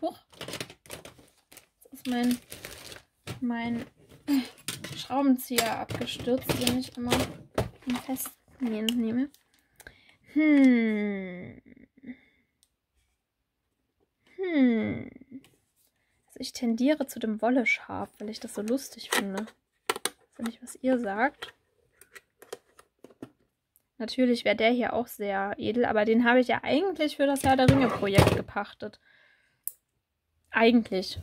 Huch. Das ist mein, mein Schraubenzieher abgestürzt, den ich immer fest nehme. Hm. Hm. Also ich tendiere zu dem Wolle-Schaf, weil ich das so lustig finde. Weiß nicht, was ihr sagt. Natürlich wäre der hier auch sehr edel, aber den habe ich ja eigentlich für das Herr der Ringe-Projekt gepachtet. Eigentlich.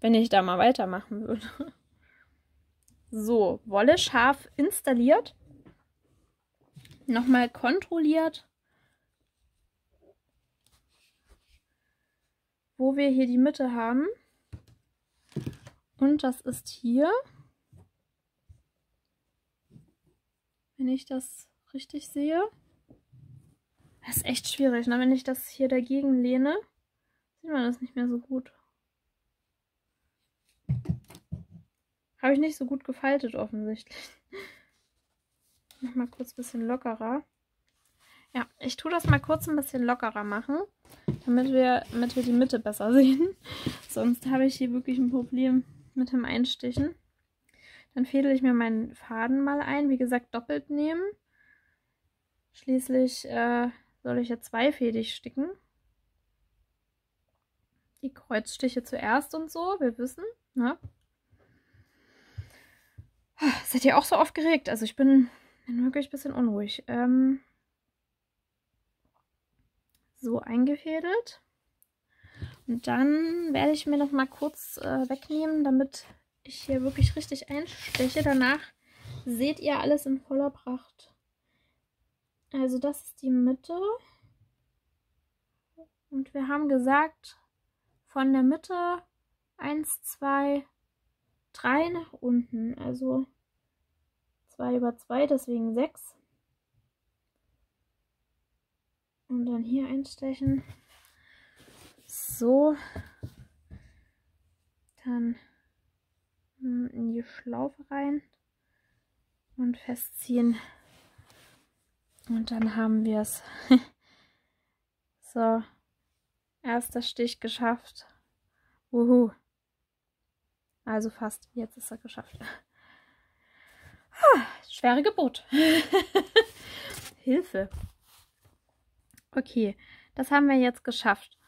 Wenn ich da mal weitermachen würde. So, Wolle scharf installiert. Nochmal kontrolliert, wo wir hier die Mitte haben. Und das ist hier. Wenn ich das richtig sehe. Das ist echt schwierig, ne? wenn ich das hier dagegen lehne, sieht man das nicht mehr so gut. Habe ich nicht so gut gefaltet offensichtlich. Mach mal kurz ein bisschen lockerer. Ja, ich tue das mal kurz ein bisschen lockerer machen, damit wir, damit wir die Mitte besser sehen. Sonst habe ich hier wirklich ein Problem mit dem Einstichen. Dann fädel ich mir meinen Faden mal ein. Wie gesagt, doppelt nehmen. Schließlich äh, soll ich ja zweifädig sticken. Die Kreuzstiche zuerst und so, wir wissen, ne? Seid ihr auch so aufgeregt? Also ich bin, wirklich ein bisschen unruhig. Ähm, so eingefädelt. Und dann werde ich mir noch mal kurz äh, wegnehmen, damit ich hier wirklich richtig einsteche. Danach seht ihr alles in voller Pracht. Also das ist die Mitte. Und wir haben gesagt, von der Mitte 1, 2, 3 nach unten. Also 2 über 2, deswegen 6. Und dann hier einstechen. So. Dann in die Schlaufe rein und festziehen. Und dann haben wir es. so. Erster Stich geschafft. Wuhu. Also fast. Jetzt ist er geschafft. Ah, schwere Geburt. Hilfe. Okay, das haben wir jetzt geschafft.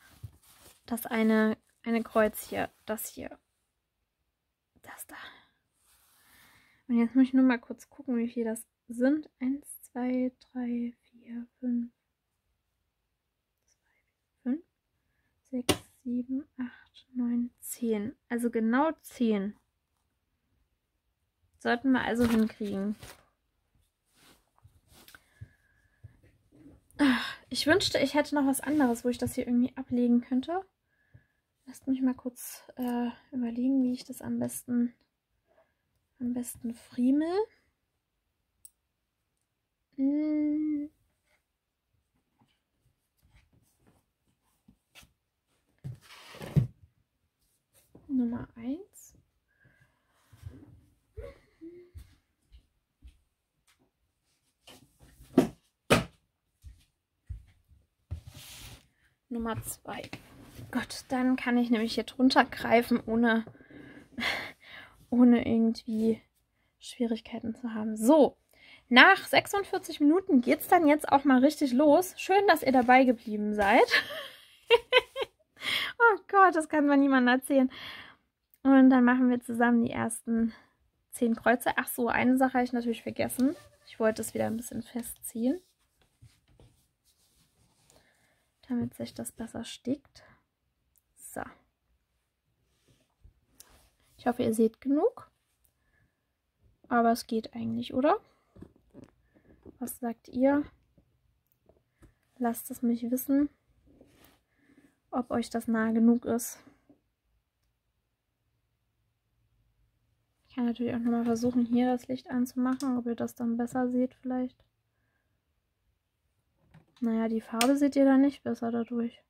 Das eine, eine Kreuz hier, das hier, das da. Und jetzt muss ich nur mal kurz gucken, wie viel das sind. Eins, zwei, drei, vier, fünf, zwei, fünf, sechs, sieben, acht, neun, zehn. Also genau zehn. Sollten wir also hinkriegen. Ich wünschte, ich hätte noch was anderes, wo ich das hier irgendwie ablegen könnte. Lasst mich mal kurz äh, überlegen, wie ich das am besten am besten friemel. Hm. Nummer 1. Nummer 2. Gott, dann kann ich nämlich hier drunter greifen, ohne, ohne irgendwie Schwierigkeiten zu haben. So, nach 46 Minuten geht es dann jetzt auch mal richtig los. Schön, dass ihr dabei geblieben seid. oh Gott, das kann man niemandem erzählen. Und dann machen wir zusammen die ersten 10 Kreuze. Ach so, eine Sache habe ich natürlich vergessen. Ich wollte es wieder ein bisschen festziehen damit sich das besser stickt. So. Ich hoffe, ihr seht genug. Aber es geht eigentlich, oder? Was sagt ihr? Lasst es mich wissen, ob euch das nah genug ist. Ich kann natürlich auch nochmal versuchen, hier das Licht anzumachen, ob ihr das dann besser seht vielleicht. Naja, die Farbe seht ihr dann nicht besser dadurch.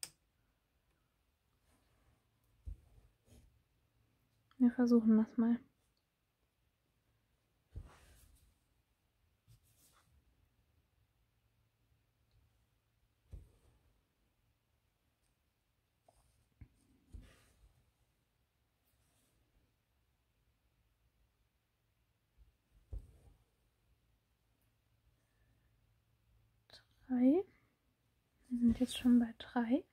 Wir versuchen das mal. drei. Wir sind jetzt schon bei drei.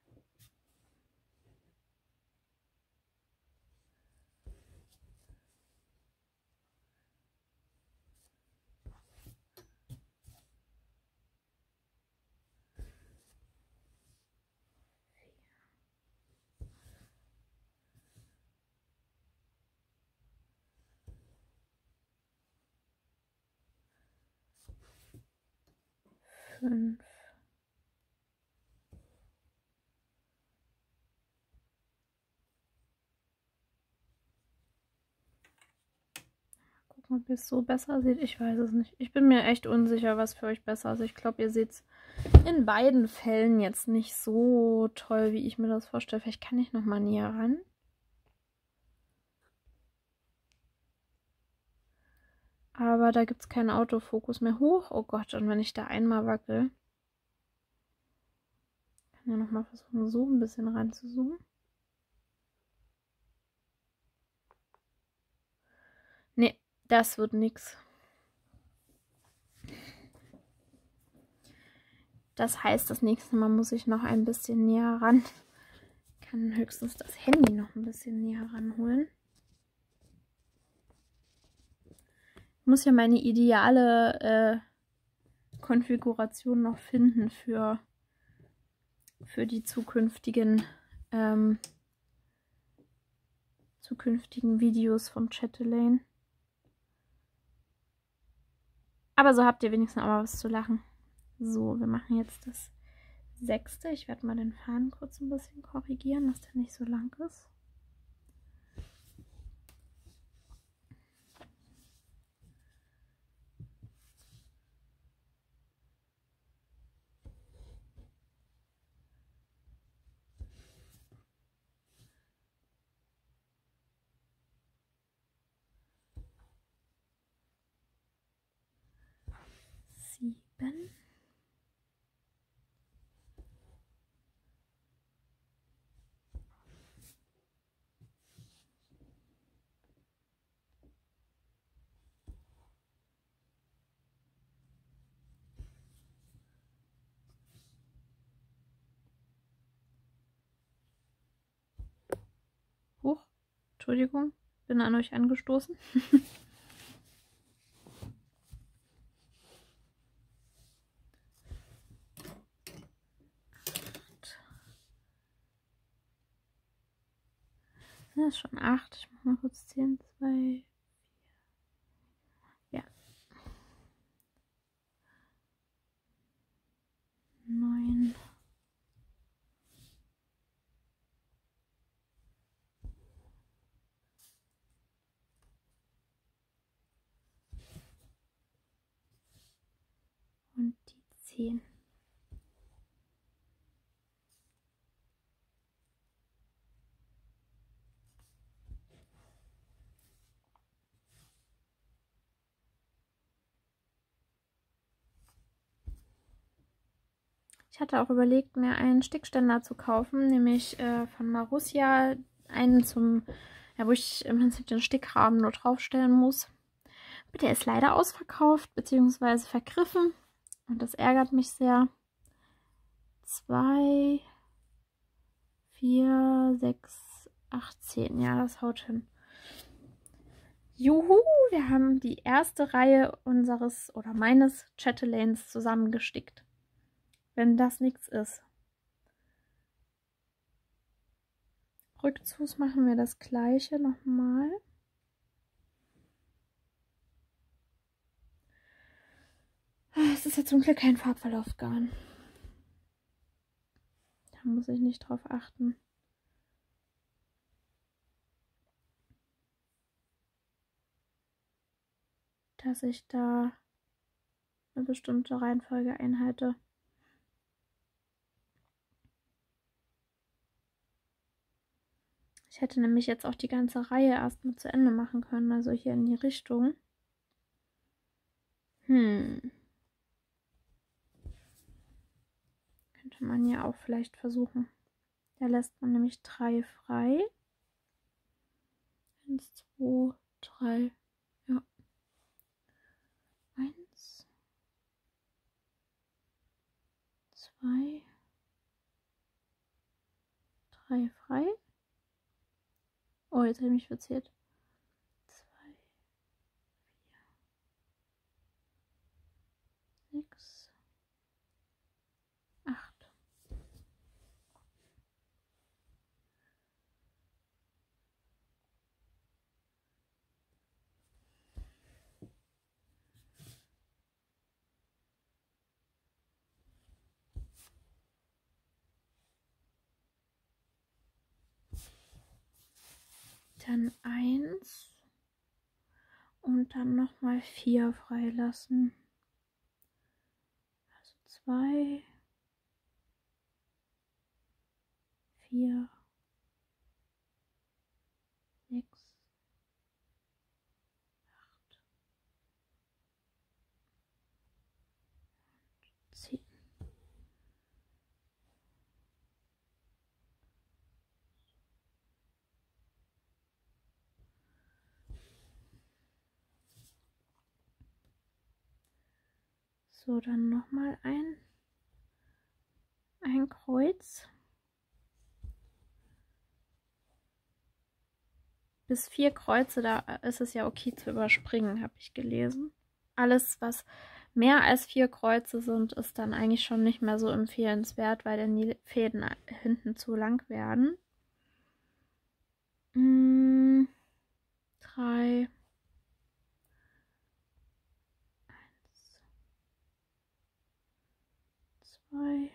fünf. Gucken, ob ihr es so besser seht. Ich weiß es nicht. Ich bin mir echt unsicher, was für euch besser ist. Ich glaube, ihr seht es in beiden Fällen jetzt nicht so toll, wie ich mir das vorstelle. Vielleicht kann ich noch mal näher ran. Aber da gibt es keinen Autofokus mehr hoch. Oh Gott, und wenn ich da einmal wackel. Kann ja nochmal versuchen, so ein bisschen ranzuzoomen. Nee, das wird nichts. Das heißt, das nächste Mal muss ich noch ein bisschen näher ran. Kann höchstens das Handy noch ein bisschen näher ranholen. Ich muss ja meine ideale äh, Konfiguration noch finden für, für die zukünftigen ähm, zukünftigen Videos vom Chatelaine. Aber so habt ihr wenigstens auch mal was zu lachen. So, wir machen jetzt das sechste. Ich werde mal den Faden kurz ein bisschen korrigieren, dass der nicht so lang ist. Sieben. Huch, Entschuldigung, bin an euch angestoßen. Ja, ist schon acht. Ich mach mal kurz zehn, zwei, vier. Ja. Neun. Und die zehn. Ich hatte auch überlegt, mir einen Stickständer zu kaufen, nämlich äh, von Marussia einen zum, ja, wo ich im Prinzip den Stickrahmen nur draufstellen muss. Aber der ist leider ausverkauft bzw. vergriffen und das ärgert mich sehr. Zwei, vier, sechs, acht, zehn. Ja, das haut hin. Juhu, wir haben die erste Reihe unseres oder meines Chatelaines zusammengestickt wenn das nichts ist. Rückzugs machen wir das gleiche nochmal. Es ist ja zum Glück kein Farbverlaufgarn. Da muss ich nicht drauf achten. dass ich da eine bestimmte Reihenfolge einhalte. Ich hätte nämlich jetzt auch die ganze Reihe erstmal zu Ende machen können, also hier in die Richtung. Hm. Könnte man ja auch vielleicht versuchen. Da lässt man nämlich drei frei. Eins, zwei, drei. Ja. Eins. Zwei. Drei frei. Oh, jetzt habe ich mich verzählt. Zwei, vier, sechs, dann 1 und dann nochmal 4 freilassen. Also 2, 4, So, dann nochmal ein, ein Kreuz. Bis vier Kreuze, da ist es ja okay zu überspringen, habe ich gelesen. Alles, was mehr als vier Kreuze sind, ist dann eigentlich schon nicht mehr so empfehlenswert, weil dann die Fäden hinten zu lang werden. Hm, drei. Zwei,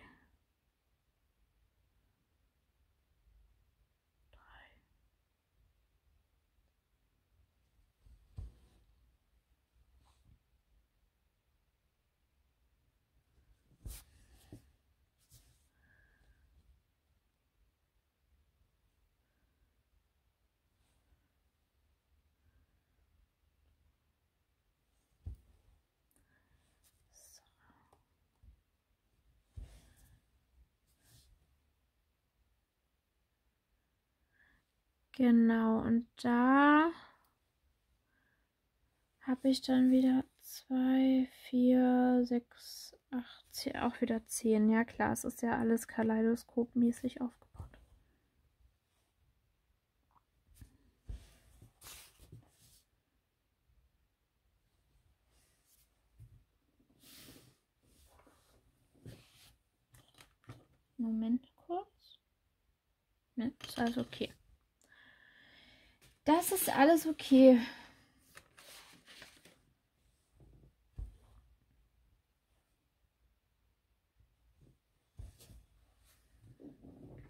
Genau, und da habe ich dann wieder 2, 4, 6, 8, 10, auch wieder 10. Ja klar, es ist ja alles kaleidoskopmäßig aufgebaut. Moment kurz. Ne, ist alles okay. Das ist alles okay.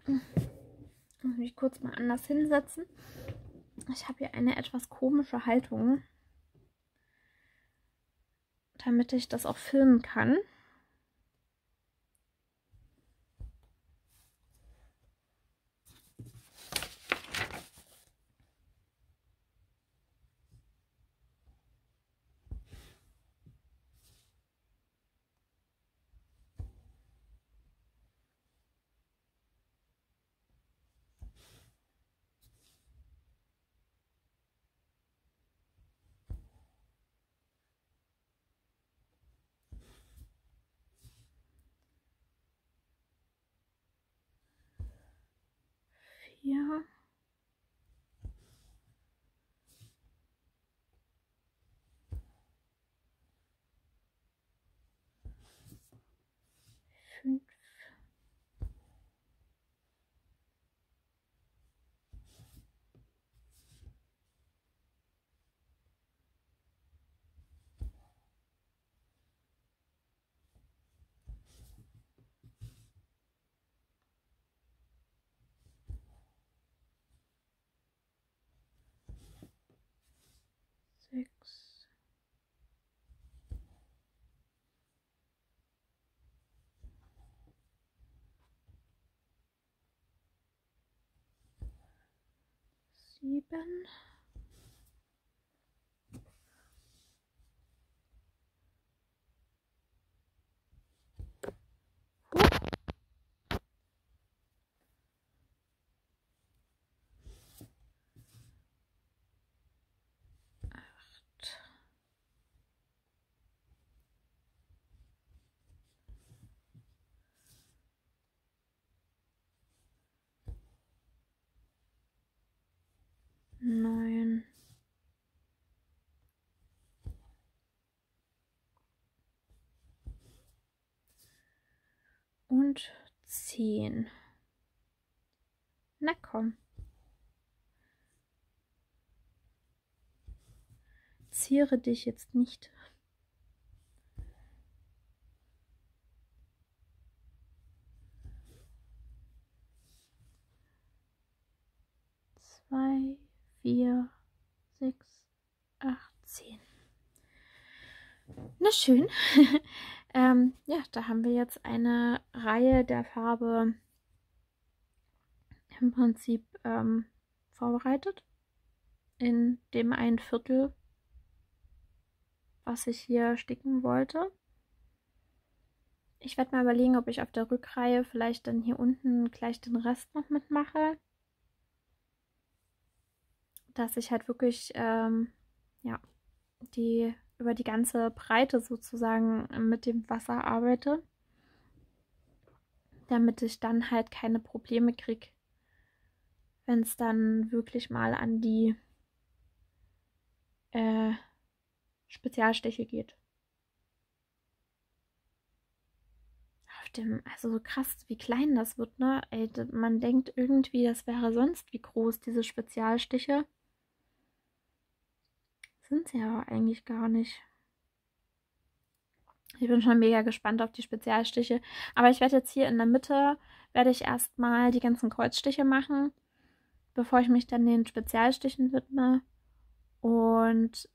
Ich muss mich kurz mal anders hinsetzen. Ich habe hier eine etwas komische Haltung, damit ich das auch filmen kann. Vier. six. Sieben. Und zehn. Na komm. Ziere dich jetzt nicht. Zwei vier, sechs, acht, zehn. Na schön. ähm, ja, da haben wir jetzt eine Reihe der Farbe im Prinzip ähm, vorbereitet. In dem ein Viertel, was ich hier sticken wollte. Ich werde mal überlegen, ob ich auf der Rückreihe vielleicht dann hier unten gleich den Rest noch mitmache dass ich halt wirklich ähm, ja die über die ganze Breite sozusagen mit dem Wasser arbeite, damit ich dann halt keine Probleme kriege, wenn es dann wirklich mal an die äh, Spezialstiche geht. Auf dem, also so krass, wie klein das wird, ne? Ey, man denkt irgendwie, das wäre sonst wie groß, diese Spezialstiche. Sind sie aber eigentlich gar nicht. Ich bin schon mega gespannt auf die Spezialstiche. Aber ich werde jetzt hier in der Mitte, werde ich erstmal die ganzen Kreuzstiche machen, bevor ich mich dann den Spezialstichen widme. Und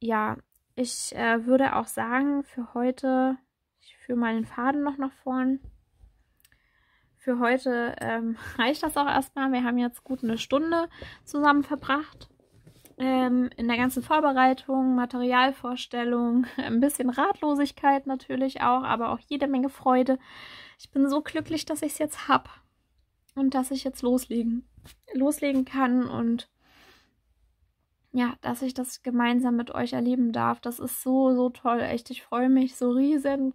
ja, ich äh, würde auch sagen, für heute, ich führe mal den Faden noch nach vorn. Für heute ähm, reicht das auch erstmal. Wir haben jetzt gut eine Stunde zusammen verbracht ähm, in der ganzen Vorbereitung, Materialvorstellung, ein bisschen Ratlosigkeit natürlich auch, aber auch jede Menge Freude. Ich bin so glücklich, dass ich es jetzt habe und dass ich jetzt loslegen, loslegen kann und ja, dass ich das gemeinsam mit euch erleben darf. Das ist so, so toll. Echt, ich freue mich so riesen,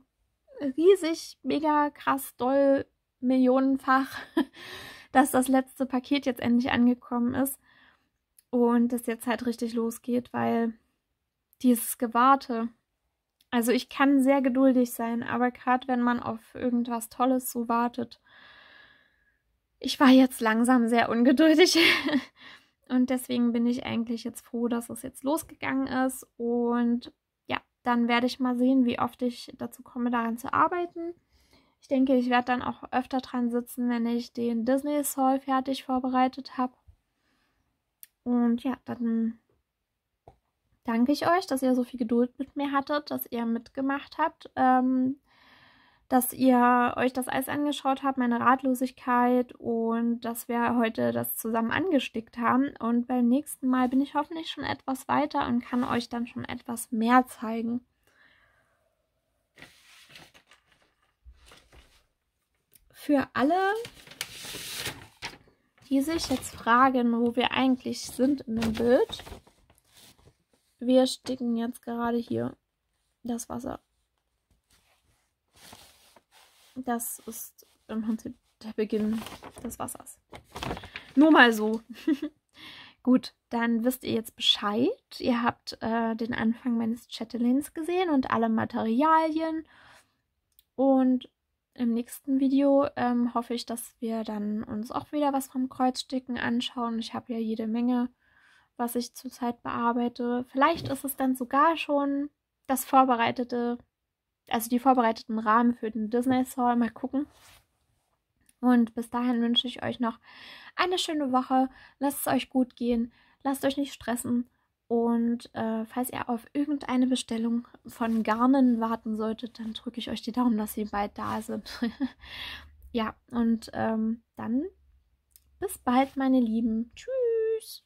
riesig, mega krass, doll, millionenfach, dass das letzte Paket jetzt endlich angekommen ist und es jetzt halt richtig losgeht, weil dieses Gewarte, also ich kann sehr geduldig sein, aber gerade wenn man auf irgendwas Tolles so wartet, ich war jetzt langsam sehr ungeduldig. Und deswegen bin ich eigentlich jetzt froh, dass es jetzt losgegangen ist. Und ja, dann werde ich mal sehen, wie oft ich dazu komme, daran zu arbeiten. Ich denke, ich werde dann auch öfter dran sitzen, wenn ich den Disney Soul fertig vorbereitet habe und ja, dann danke ich euch, dass ihr so viel Geduld mit mir hattet, dass ihr mitgemacht habt, ähm, dass ihr euch das alles angeschaut habt, meine Ratlosigkeit und dass wir heute das zusammen angestickt haben. Und beim nächsten Mal bin ich hoffentlich schon etwas weiter und kann euch dann schon etwas mehr zeigen. Für alle, die sich jetzt fragen, wo wir eigentlich sind in dem Bild. Wir sticken jetzt gerade hier das Wasser. Das ist im Prinzip der Beginn des Wassers. Nur mal so. Gut, dann wisst ihr jetzt Bescheid. Ihr habt äh, den Anfang meines Chatelains gesehen und alle Materialien. Und im nächsten Video ähm, hoffe ich, dass wir dann uns auch wieder was vom Kreuzsticken anschauen. Ich habe ja jede Menge, was ich zurzeit bearbeite. Vielleicht ist es dann sogar schon das vorbereitete, also die vorbereiteten Rahmen für den Disney Soul. Mal gucken. Und bis dahin wünsche ich euch noch eine schöne Woche. Lasst es euch gut gehen. Lasst euch nicht stressen. Und äh, falls ihr auf irgendeine Bestellung von Garnen warten solltet, dann drücke ich euch die Daumen, dass sie bald da sind. ja, und ähm, dann bis bald, meine Lieben. Tschüss.